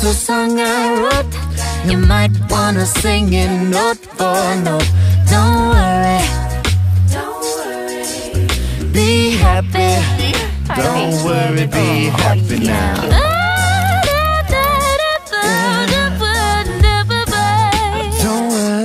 It's a song I wrote You might wanna sing it note for note Don't worry Don't worry Be happy Don't worry, be happy now Don't worry.